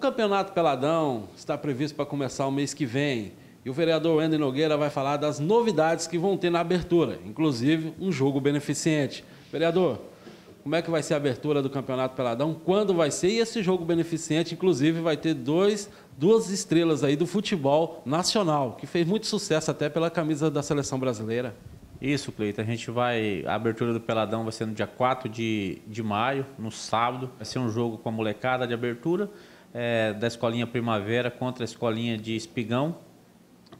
campeonato Peladão está previsto para começar o mês que vem. E o vereador Wendel Nogueira vai falar das novidades que vão ter na abertura, inclusive um jogo beneficente. Vereador, como é que vai ser a abertura do Campeonato Peladão? Quando vai ser? E esse jogo beneficente, inclusive, vai ter dois, duas estrelas aí do futebol nacional, que fez muito sucesso até pela camisa da seleção brasileira. Isso, Cleiton. A gente vai. A abertura do Peladão vai ser no dia 4 de, de maio, no sábado. Vai ser um jogo com a molecada de abertura é, da Escolinha Primavera contra a Escolinha de Espigão.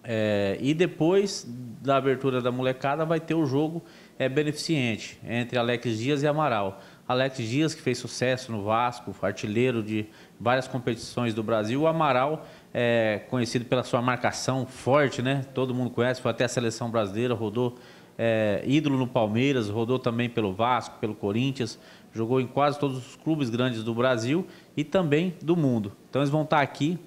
É, e depois da abertura da molecada vai ter o jogo é, beneficente entre Alex Dias e Amaral. Alex Dias, que fez sucesso no Vasco, artilheiro de várias competições do Brasil. O Amaral, é, conhecido pela sua marcação forte, né? Todo mundo conhece, foi até a seleção brasileira, rodou é, ídolo no Palmeiras, rodou também pelo Vasco, pelo Corinthians, jogou em quase todos os clubes grandes do Brasil e também do mundo. Então eles vão estar aqui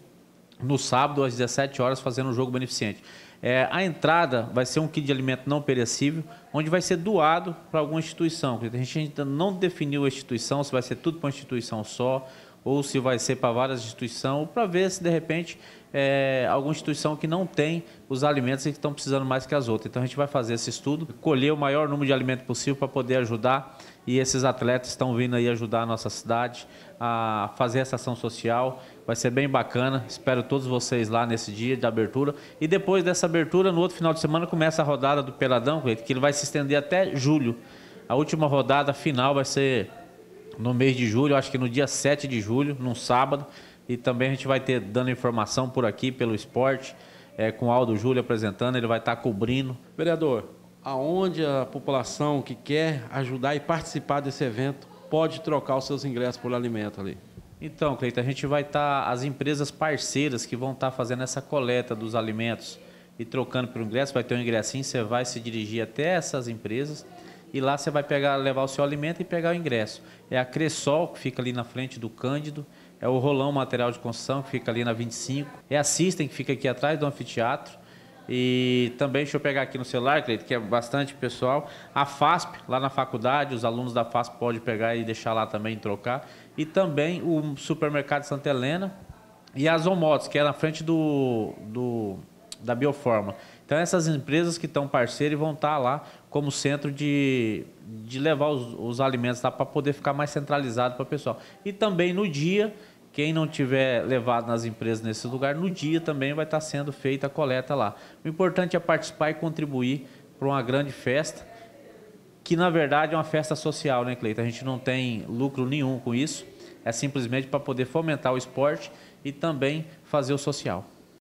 no sábado às 17 horas fazendo um jogo beneficente. É, a entrada vai ser um kit de alimento não perecível, onde vai ser doado para alguma instituição. A gente ainda não definiu a instituição, se vai ser tudo para uma instituição só, ou se vai ser para várias instituições, para ver se de repente é, alguma instituição que não tem os alimentos e que estão precisando mais que as outras. Então a gente vai fazer esse estudo, colher o maior número de alimentos possível para poder ajudar e esses atletas estão vindo aí ajudar a nossa cidade a fazer essa ação social. Vai ser bem bacana. Espero todos vocês lá nesse dia de abertura. E depois dessa abertura, no outro final de semana, começa a rodada do Peladão, que ele vai se estender até julho. A última rodada final vai ser no mês de julho, acho que no dia 7 de julho, num sábado. E também a gente vai ter dando informação por aqui pelo esporte, é, com o Aldo Júlio apresentando, ele vai estar cobrindo. Vereador, aonde a população que quer ajudar e participar desse evento pode trocar os seus ingressos por alimento ali? Então, Cleiton, a gente vai estar, as empresas parceiras que vão estar fazendo essa coleta dos alimentos e trocando por ingresso, vai ter um ingressinho, você vai se dirigir até essas empresas e lá você vai pegar, levar o seu alimento e pegar o ingresso. É a Cressol, que fica ali na frente do Cândido, é o Rolão Material de Construção, que fica ali na 25, é a System, que fica aqui atrás do anfiteatro, e também, deixa eu pegar aqui no celular, Cleito, que é bastante pessoal. A FASP, lá na faculdade, os alunos da FASP podem pegar e deixar lá também trocar. E também o supermercado Santa Helena e a Zomotos, que é na frente do, do, da Bioforma. Então, essas empresas que estão parceiras vão estar lá como centro de, de levar os, os alimentos para poder ficar mais centralizado para o pessoal. E também no dia quem não tiver levado nas empresas nesse lugar, no dia também vai estar sendo feita a coleta lá. O importante é participar e contribuir para uma grande festa, que na verdade é uma festa social, né, Cleita? A gente não tem lucro nenhum com isso, é simplesmente para poder fomentar o esporte e também fazer o social.